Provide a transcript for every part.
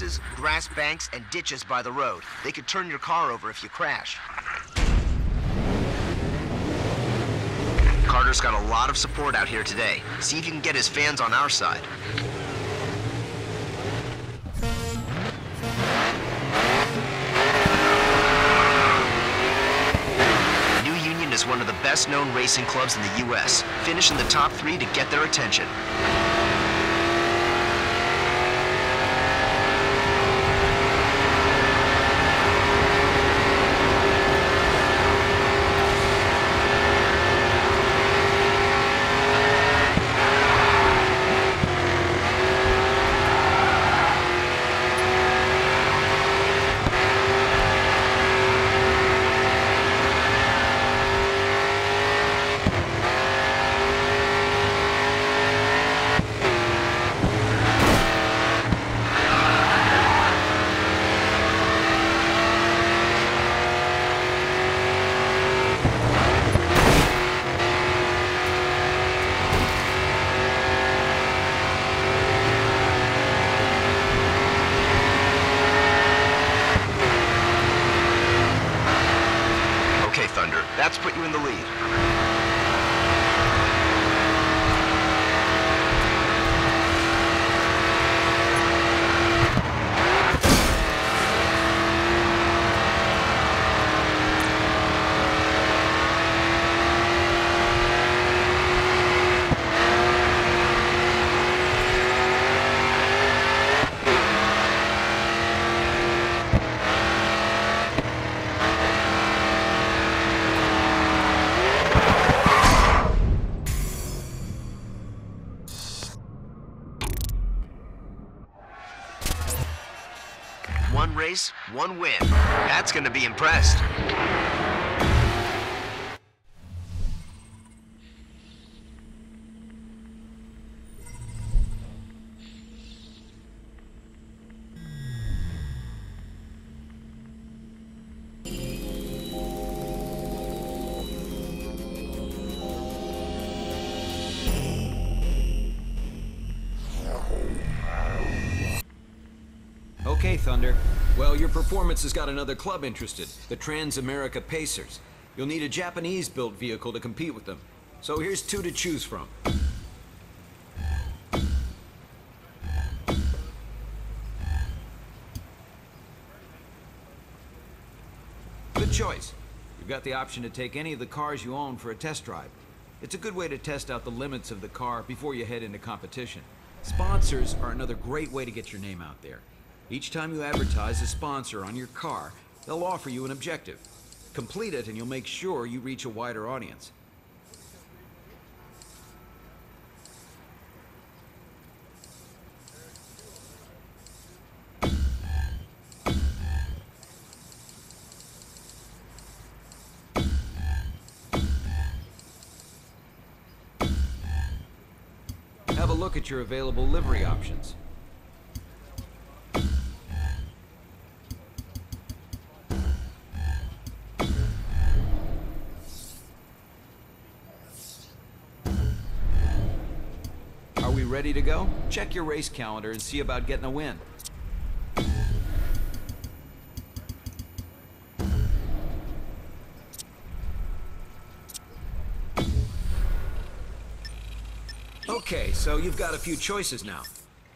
faces, grass banks, and ditches by the road. They could turn your car over if you crash. Carter's got a lot of support out here today. See if you can get his fans on our side. New Union is one of the best known racing clubs in the U.S. Finish in the top three to get their attention. Okay, Thunder, that's put you in the lead. One race, one win. Pat's gonna be impressed. Performance has got another club interested, the Trans-America Pacers. You'll need a Japanese-built vehicle to compete with them. So here's two to choose from. Good choice. You've got the option to take any of the cars you own for a test drive. It's a good way to test out the limits of the car before you head into competition. Sponsors are another great way to get your name out there. Each time you advertise a sponsor on your car, they'll offer you an objective. Complete it and you'll make sure you reach a wider audience. Have a look at your available livery options. Ready to go? Check your race calendar and see about getting a win. Okay, so you've got a few choices now.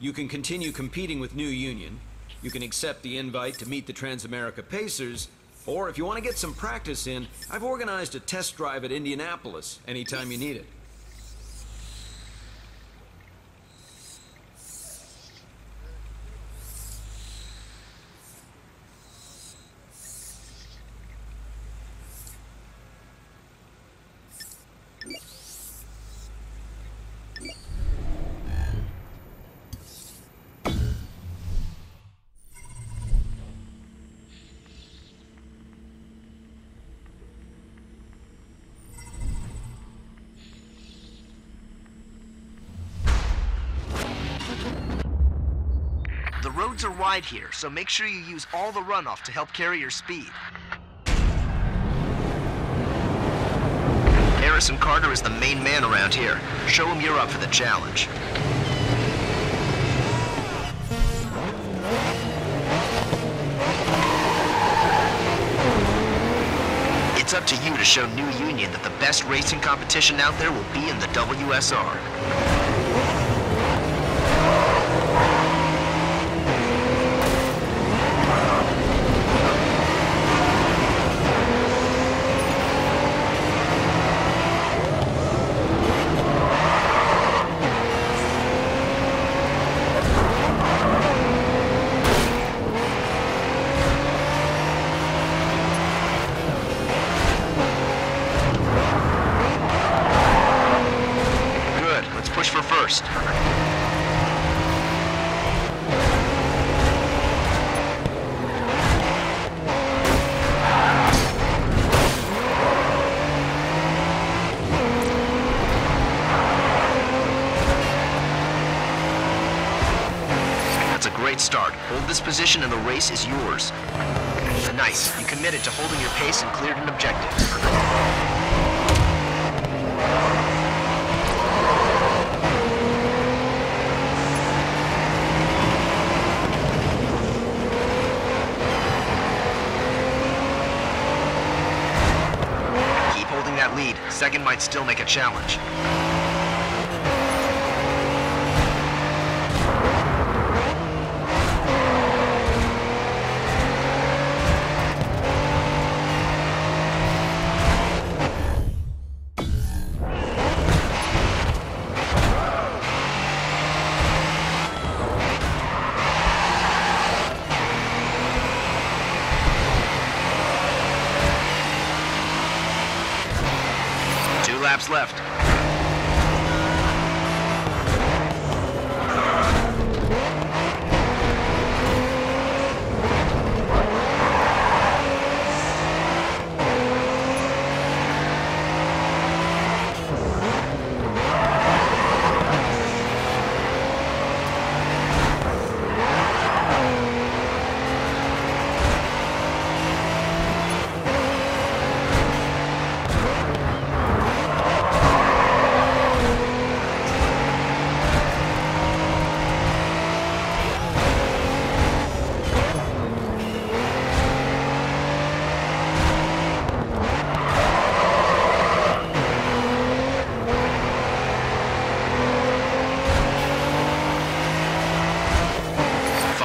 You can continue competing with New Union, you can accept the invite to meet the Transamerica Pacers, or if you want to get some practice in, I've organized a test drive at Indianapolis anytime you need it. Roads are wide here, so make sure you use all the runoff to help carry your speed. Harrison Carter is the main man around here. Show him you're up for the challenge. It's up to you to show New Union that the best racing competition out there will be in the WSR. This position and the race is yours. Nice. You committed to holding your pace and cleared an objective. Keep holding that lead. Second might still make a challenge. Left.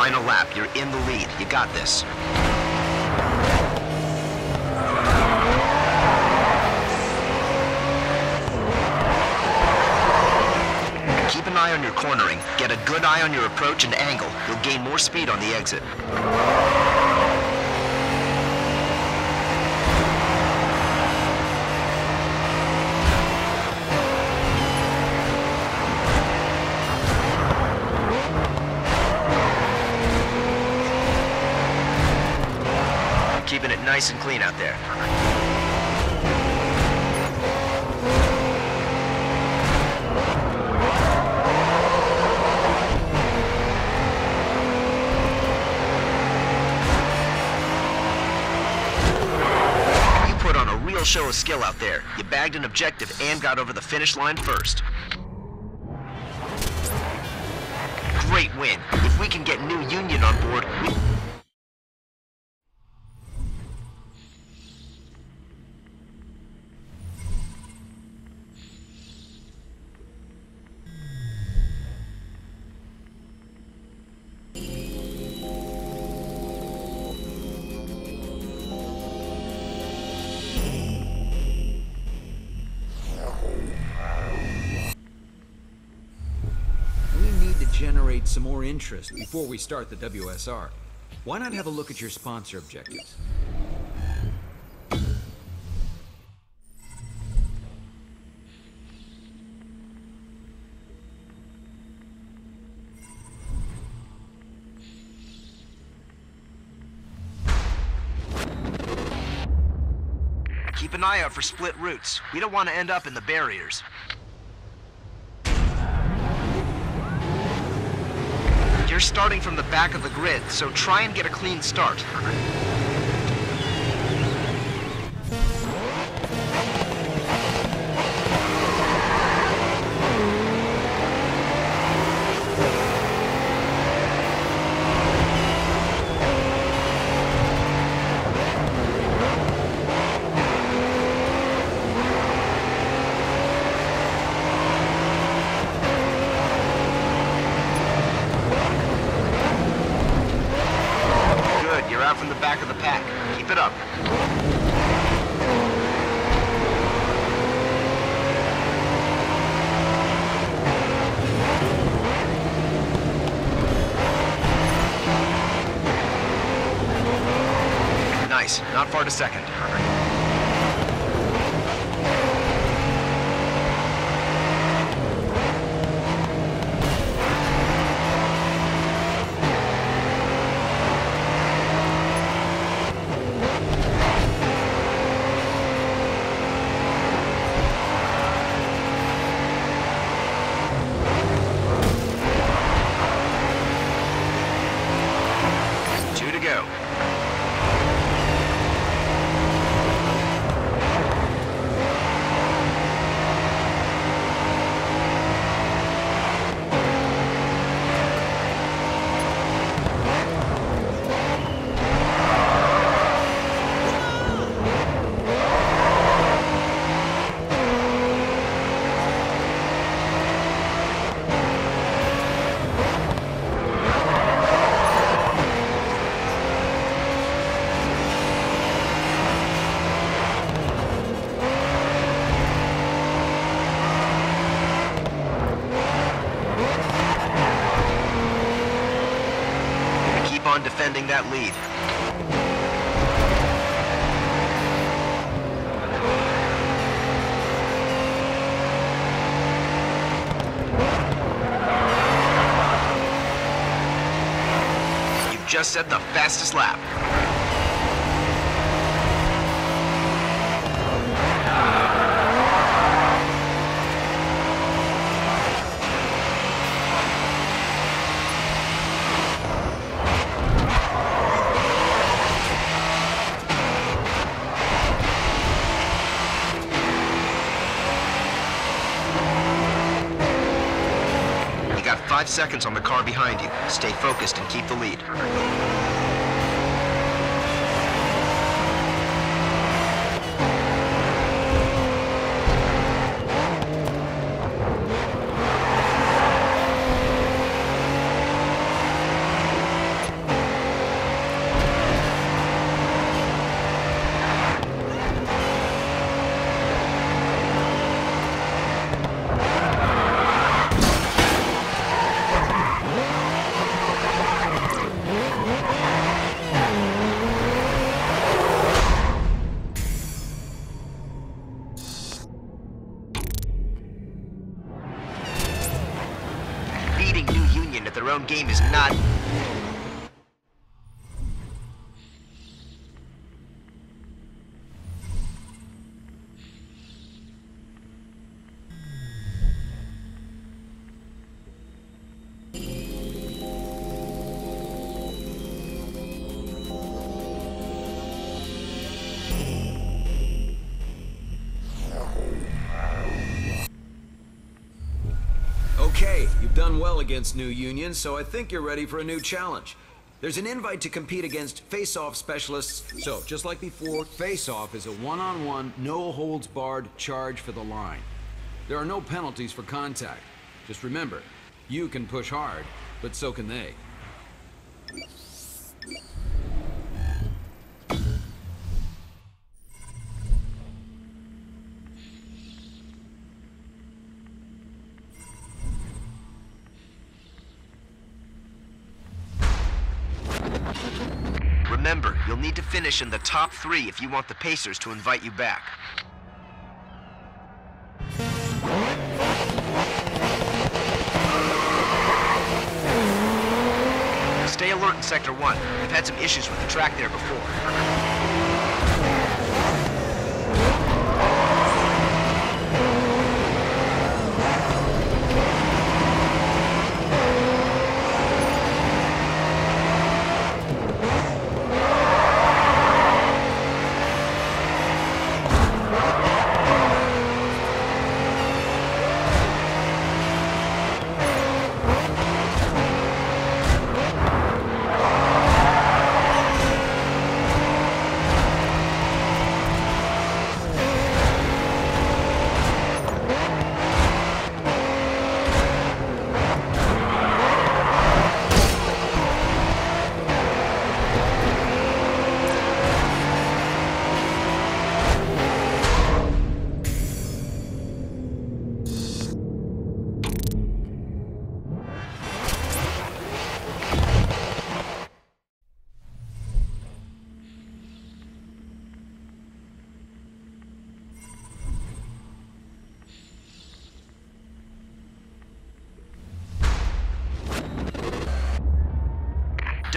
Final lap. You're in the lead. You got this. Keep an eye on your cornering. Get a good eye on your approach and angle. You'll gain more speed on the exit. Nice and clean out there. You put on a real show of skill out there. You bagged an objective and got over the finish line first. Great win. If we can get New Union on board, generate some more interest before we start the WSR. Why not have a look at your sponsor objectives? keep an eye out for split routes. We don't want to end up in the barriers. You're starting from the back of the grid, so try and get a clean start. up. Nice. Not far to second. Defending that lead. You've just set the fastest lap. You got five seconds on the car behind you. Stay focused and keep the lead. Beating New Union at their own game is not... against New Union, so I think you're ready for a new challenge. There's an invite to compete against face-off specialists. So, just like before, face-off is a one-on-one, no-holds-barred charge for the line. There are no penalties for contact. Just remember, you can push hard, but so can they. Finish in the top three if you want the Pacers to invite you back. Stay alert in Sector 1. We've had some issues with the track there before.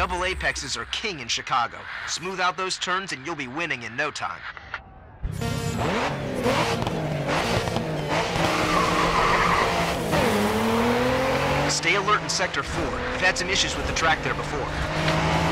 Double apexes are king in Chicago. Smooth out those turns and you'll be winning in no time. Stay alert in Sector 4. I've had some issues with the track there before.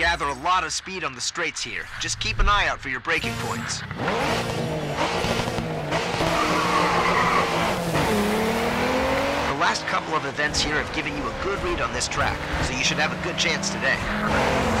Gather a lot of speed on the straights here. Just keep an eye out for your braking points. The last couple of events here have given you a good read on this track, so you should have a good chance today.